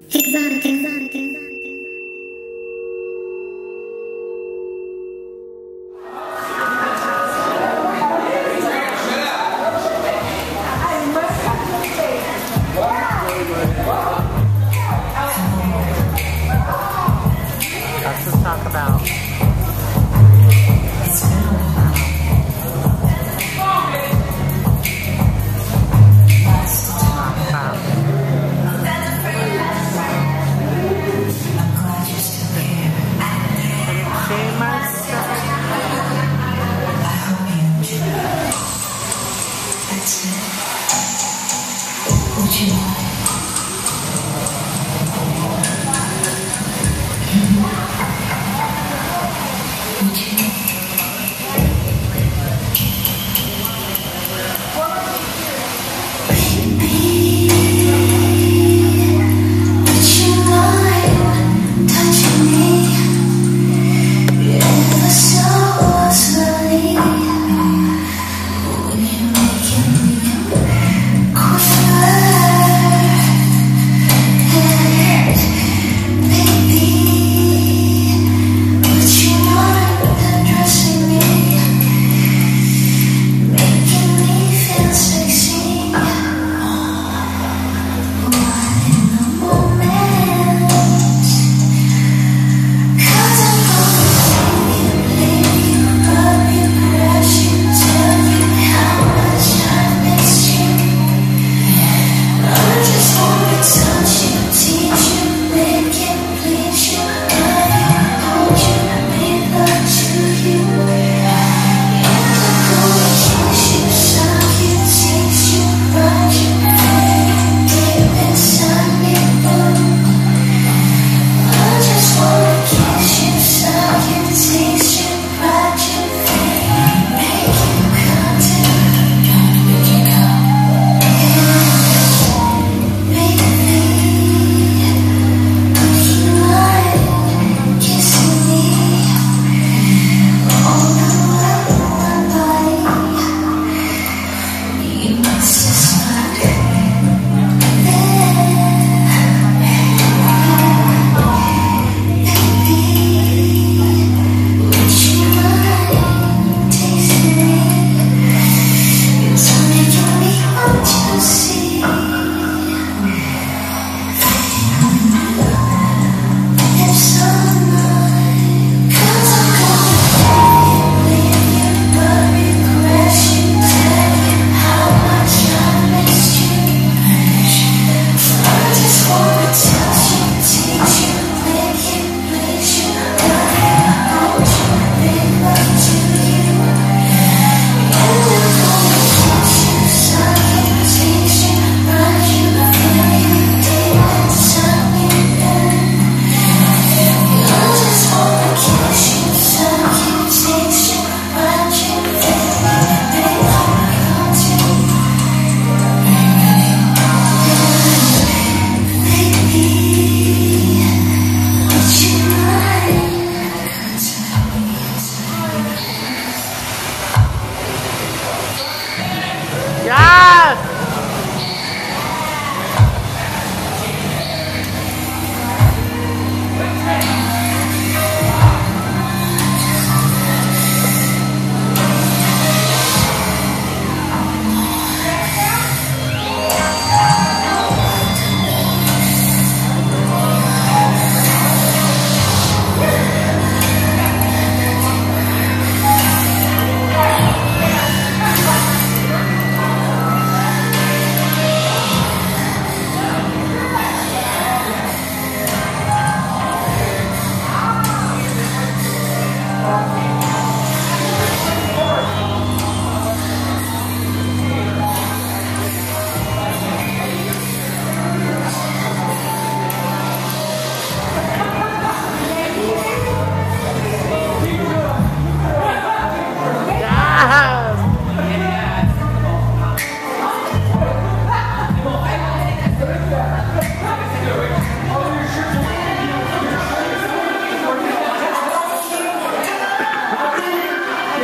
Exotic, exotic, Thank.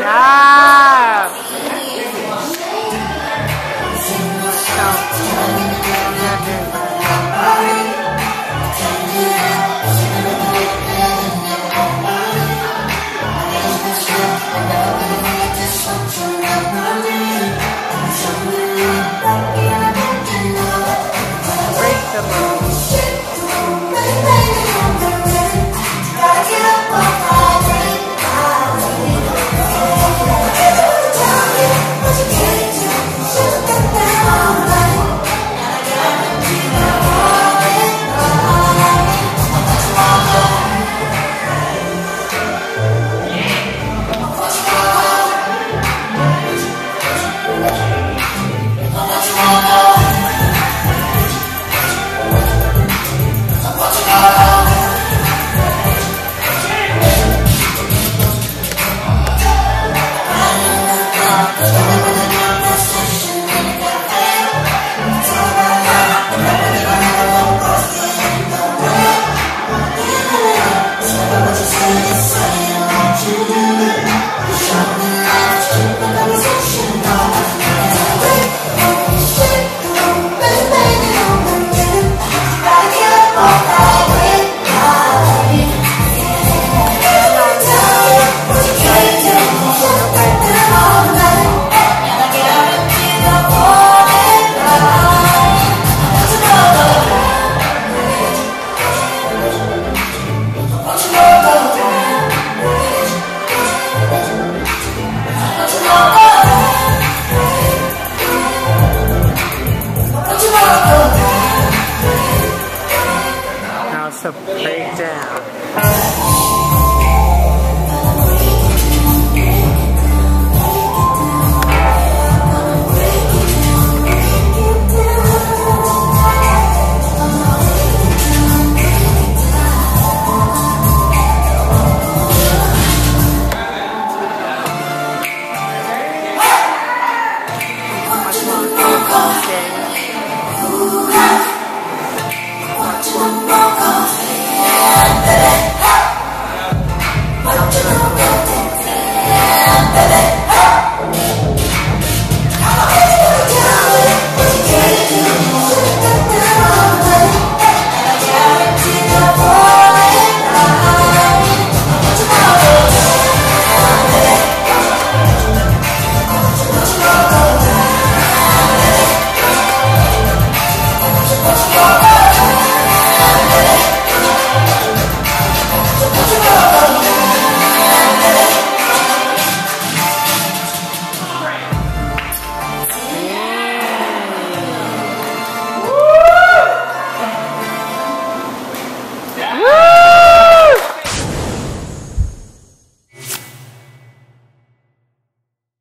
二。